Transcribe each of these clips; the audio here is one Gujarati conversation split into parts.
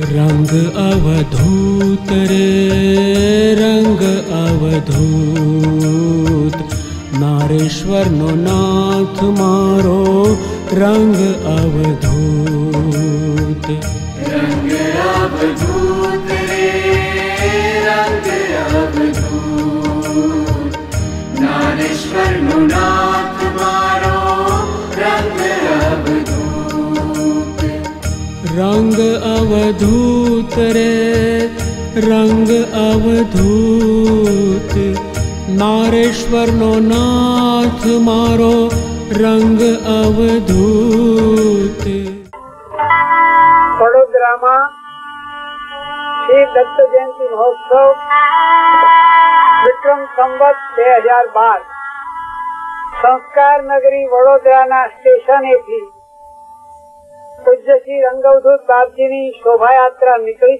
रङ्गूत रे रङ्ग अवधूत। नारेश्वर नो नाथ मारो रङ्ग अवधूत। नारेश्वर नो नाथ અવધૂત રે રંગ અવધૂત નારેશ્વરનો નાથ મારો રંગ અવધૂત વડોદરામાં શ્રી દત્ત જયંતિ મહોત્સવ વિક્રમ સંવત બે હજાર બાર. સંસ્કાર નગરી વડોદરાના સ્ટેશનેથી પૂજ્ય રંગવધૂત બાપજીની શોભાયાત્રા નીકળી.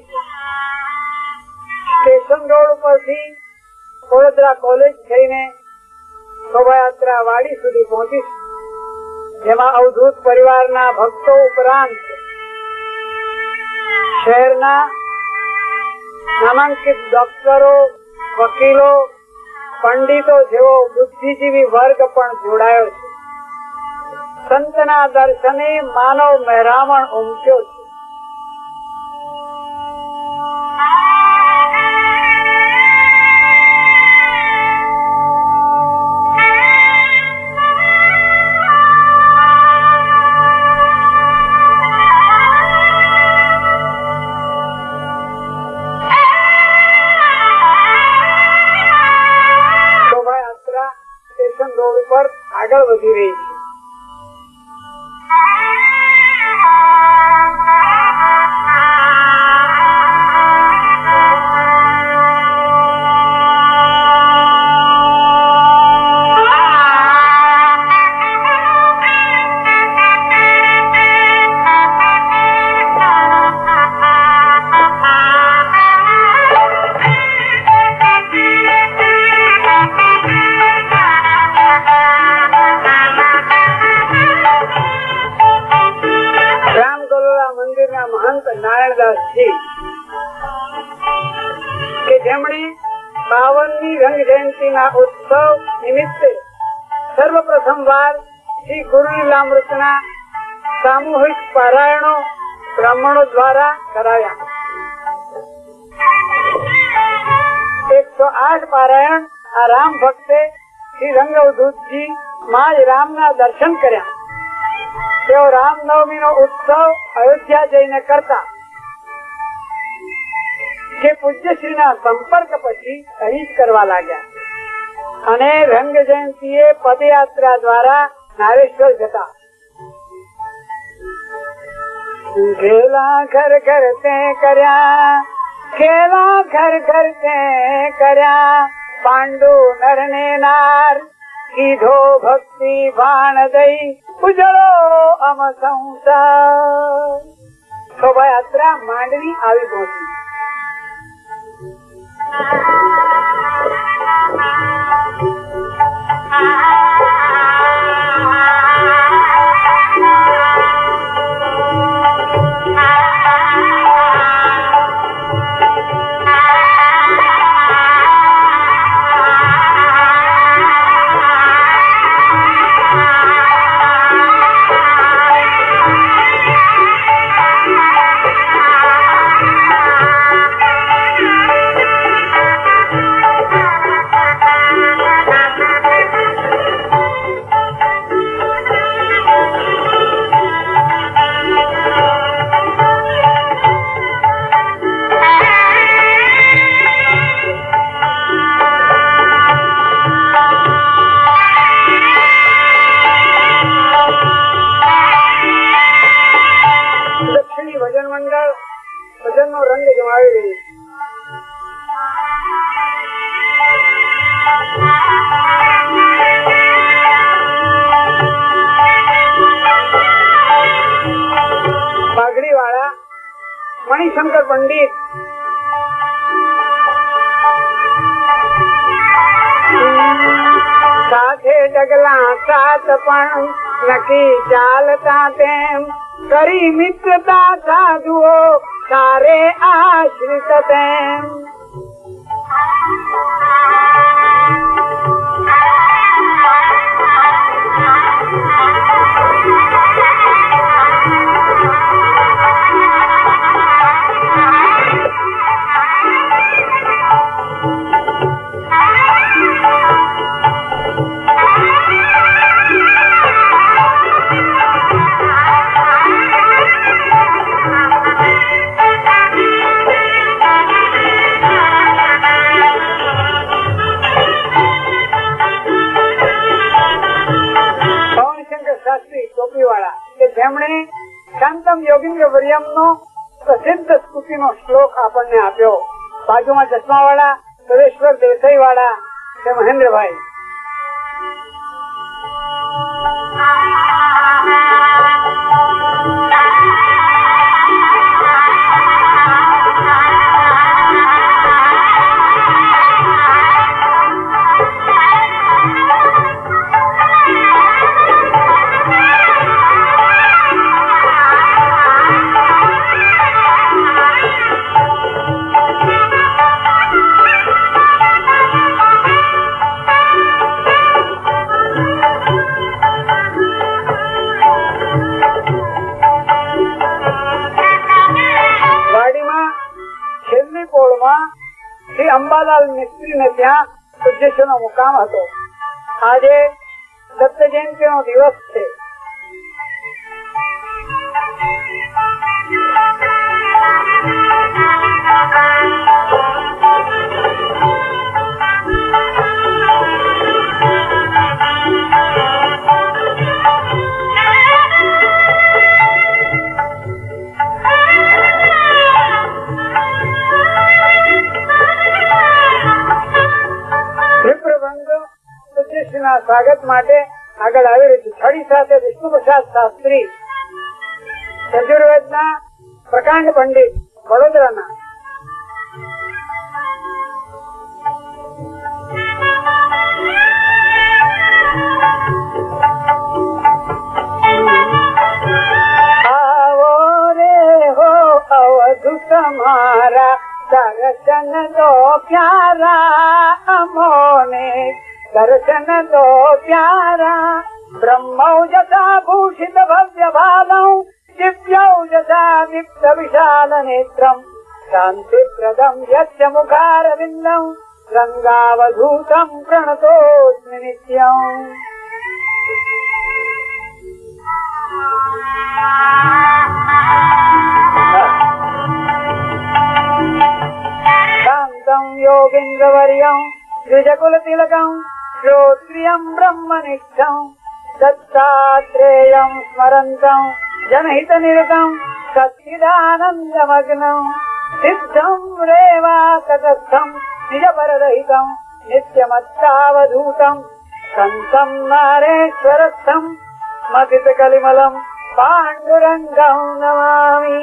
સ્ટેશન રોડ પરથી વડોદરા કોલેજ થઈને શોભાયાત્રા વાડી સુધી પહોંચી. જેમાં અવધૂત પરિવારના ભક્તો ઉપરાંત શહેરના નામાંકિત ડોક્ટરો, વકીલો, પંડિતો જેવો બુદ્ધિજીવી વર્ગ પણ જોડાયો છે. સંતના દર્શને માનવ મહેરામણ ઉમટ્યો શ્રી ગુરુ રચના, સામૂહિક પારાયણો બ્રાહ્મણો દ્વારા કરાયા. એકસો આઠ પારાયણ આ રામ ભક્તે શ્રી રંગવધૂતજી માં રામના દર્શન કર્યા. તેઓ રામનવમી નો ઉત્સવ અયોધ્યા જઈને કરતા. જે પૂજ્યશ્રી ના સંપર્ક પછી અહીં કરવા લાગ્યા. અને રંગ જયંતિ પદયાત્રા દ્વારા નારેશ્વર જતા. ખેલા ઘર ઘર તે કર્યા, ખેલા ઘર ઘર તે કર્યા, પાંડુ નર ને નાર કીધો ભક્તિ ભાણ દઈ ઉજળો અમ સંસાર. શોભાયાત્રા માંડવી આવી પહોંચી. દક્ષિણી डगला तेम। करी मित्रता साधुओ सारे आश्र શ્લોક આપણને આપ્યો. બાજુમાં ચશ્મા વાળા સુરેશ્વર દેસાઈ વાળા કે મહેન્દ્રભાઈ. શ્રી અંબાલાલ મિસ્ત્રી ને ત્યાં ઉદ્દેશ્ય નો મુકામ હતો. આજે દત્ત જયંતિ નો દિવસ છે. વિપ્રબંધ સ્વાગત માટે આગળ આવી રહ્યું છે છડી સાથે વિષ્ણુ પ્રસાદ શાસ્ત્રી યજુર્વેદના પ્રકાંડ પંડિત વડોદરાના આવો રે હો અવધુ તમારા દર્શન દો પ્યારા અમોને દર્શન તો પ્યારા. બ્રહ્મૌ જતા ભૂષિત ભવ્ય ભાલૌ દિવ્યૌ જતા દીપ્ત વિશાલ નેત્રમ. શાંતિપ્રદમ યસ્ય મુખારવિંદમ રંગાવધૂતમ પ્રણતોસ્મિ નિત્યમ શાંતમ યોગેન્દ્રવર્યમ દ્વિજકુલ તિલકમ श्रोत्रियम् ब्रह्मनिष्ठम् दत्तात्रेयम् स्मरन्तम् जनहितनिरतम् सच्चिदानन्दमग्नम् सिद्धम् सिद्धं रेवाकस्थम् निज नित्यमत्तावधूतम् सन्तम् नारेश्वरस्थम् मथित कलिमलम् पाण्डुरङ्गम् नमामि।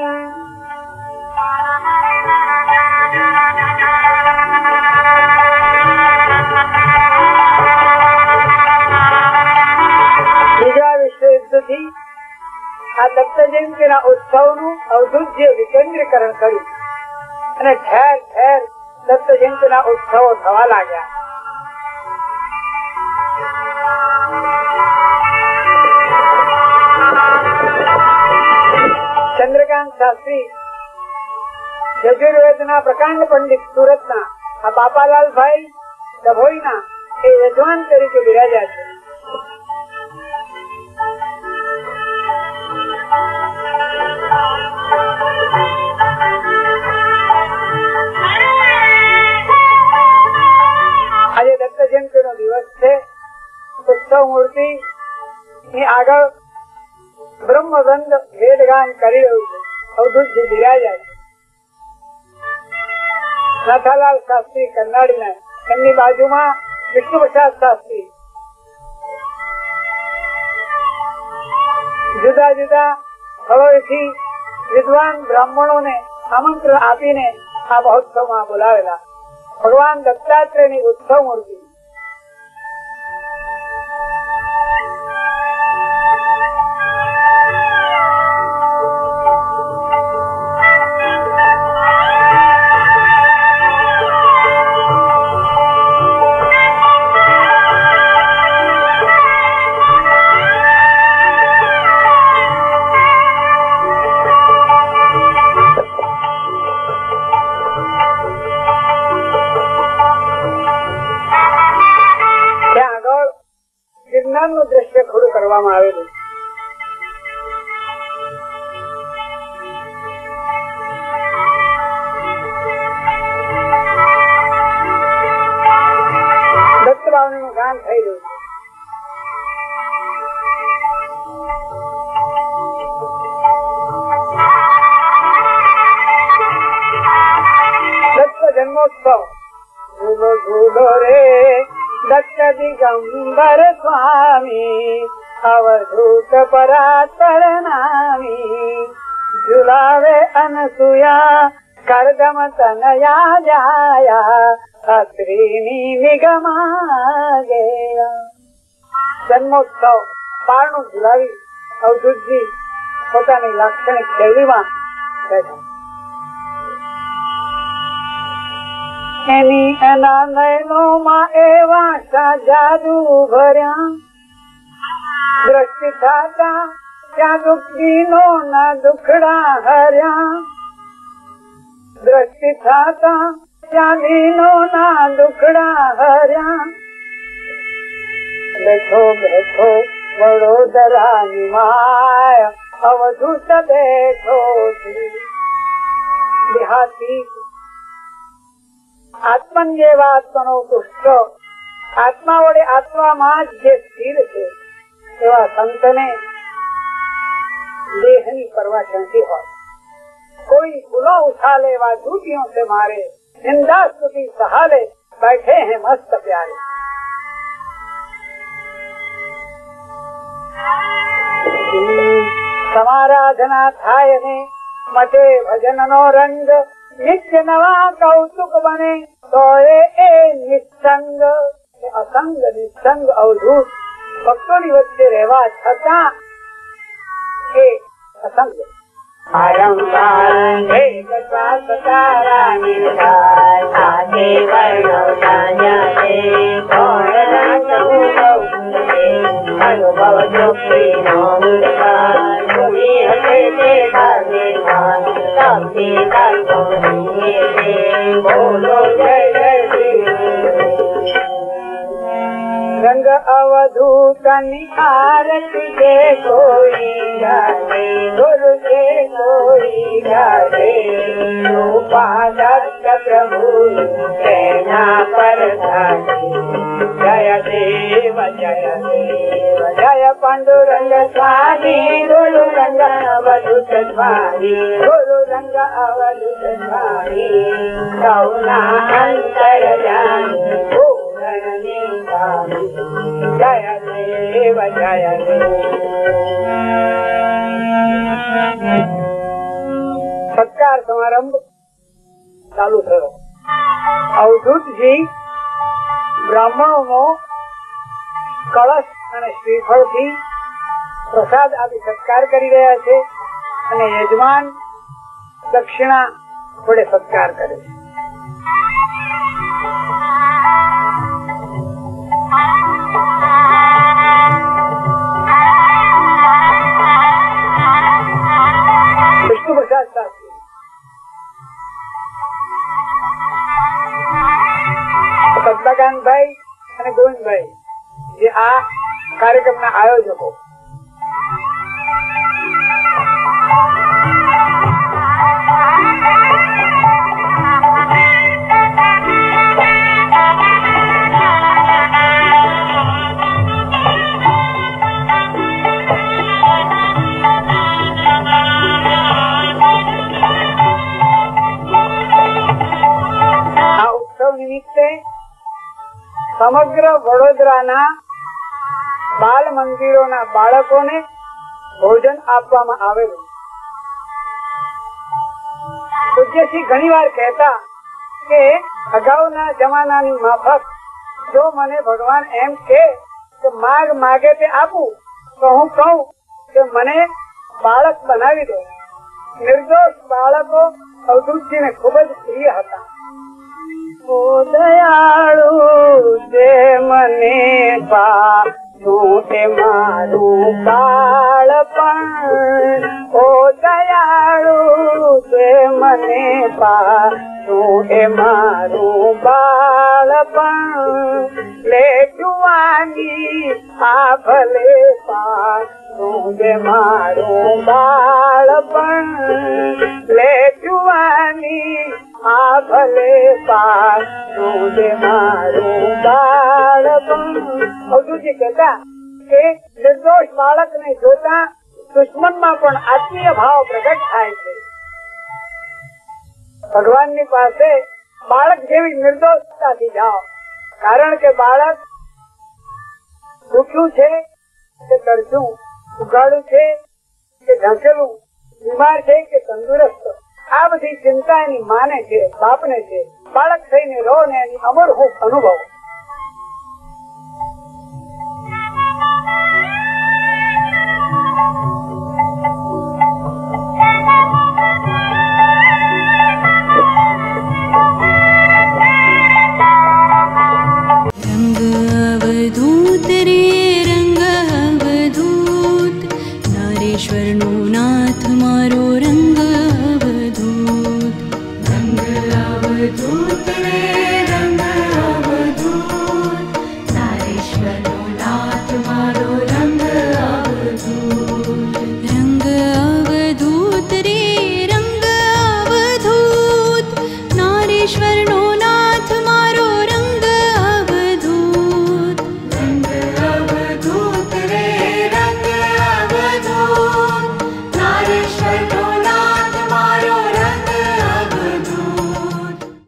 જયંતિના ઉત્સવનું અવધૂત જે વિકેન્દ્રીકરણ કર્યું. અને ઠેર ઠેર દત્ત જયંતિના ઉત્સવો થવા લાગ્યા. ચંદ્રકાંત શાસ્ત્રી, યજુર્વેદના પ્રકાંડ પંડિત સુરતના, આ બાપાલાલ ભાઈ ડભોઈના એ યજમાન તરીકે બિરાજ્યા છે. આજે દત્ત જયંતિ નો દિવસ છે ઉત્સવ મૂર્તિ ની આગળ બ્રહ્મગંધ વેદગાન કરી રહ્યું છે અવધૂતજી બિરાજા છે નાથાલાલ શાસ્ત્રી કન્નાડીના એમની બાજુમાં વિષ્ણુ પ્રસાદ શાસ્ત્રી જુદા જુદા સ્થળોએથી વિદ્વાન બ્રાહ્મણોને આમંત્રણ આપીને આ મહોત્સવમાં બોલાવેલા. ભગવાન દત્તાત્રેયની ઉત્સવ મૂર્તિ. દત્ત જન્મોત્સવ ઝૂલો ઝૂલો રે દત્ત દિગંબર સ્વામી અવધૂત પરાત્પર નામી ઝુલાવે અનસુયા કરદમ તનયા જાયા અત્રિની નિગમા ગયા જન્મોત્સવ પારણું ઝુલાવી અવધૂતજી પોતાની લાક્ષણિક શૈલીમાં એની એના નયનો માં એવા શા જાદુ ભર્યા દ્રષ્ટિ થતા ત્યાં દુઃખી નો ના દુખડા હર્યા દ્રષ્ટિ થતા ત્યાં દીનો ના દુખડા હર્યા બેઠો બેઠો વડોદરા ની માય અવધૂત બેઠો દેહાતી આત્મન જેવા આત્મનો પુષ્ટ. આત્મા વડે આત્મામાં જ જે સ્થિર છે, એવા સંતને દેહની પરવા શંકી હોય. કોઈ ગુનો ઉઠાલે એવા દૂતિયો છે મારે, નિંદા સ્તુતિ સહાલે बैठे हैं मस्त प्यारे સમારાધના થાય ને, મટે ભજન નો રંગ નિત્ય નવા કૌતુક બને તો એ નિસંગ અસંગ નિસંગ અવધૂત ભક્તોની વચ્ચે રહેવા છતાં એ અસંગ هڪي تي ڏاڻي مان لامي ڏاڻي تي بولون ٿي रंग अवधूतनि आरती जे गे गु गेपाल भु सेना पर जय देव जय देव जय पु स्वामी गुरु रंग अवधूत स्वामी गुरु रंग अवध स्वाणी अंतर नंढी જય દેવ જય સત્કાર સમારંભ ચાલુ થયો. અવધૂતજી બ્રાહ્મણો નો કળશ અને શ્રીફળથી પ્રસાદ આપી સત્કાર કરી રહ્યા છે અને યજમાન દક્ષિણા વડે સત્કાર કરે છે. સત્તાકાંતભાઈ અને ગોવિંદભાઈ. જે આ કાર્યક્રમના આયોજકો. સમગ્ર વડોદરાના બાલ મંદિરોના બાળકોને ભોજન આપવામાં આવેલું. પૂજ્યશ્રી ઘણી વાર કહેતા કે અગાઉના જમાનાની માફક, જો મને ભગવાન એમ કે માગ માગે તે આપું, તો હું કહું કે મને બાળક બનાવી દો. નિર્દોષ બાળકો અવધૂતજી ને ખૂબ જ પ્રિય હતા. ओ दयालु जे मने पा तूं मारू बाड़प ओ दयालु जे मने पा तूं मारू मारो ले जुवानी आ भले पा तूं मारू बा ભલે પા શું મારું બાળપણ અવધૂતજી કહેતા કે નિર્દોષ બાળક ને જોતા દુશ્મનમાં પણ આત્મીય ભાવ પ્રગટ થાય છે. ભગવાનની પાસે બાળક જેવી નિર્દોષતાથી જાઓ, કારણ કે બાળક દુખ્યું છે કે તરજું ઉઘાડું છે કે ઢંકેલું, બીમાર છે કે તંદુરસ્ત. એની ચિંતા એની માને છે બાપ ને છે. બાળક થઈને રહો ને એની અમર હું અનુભવ.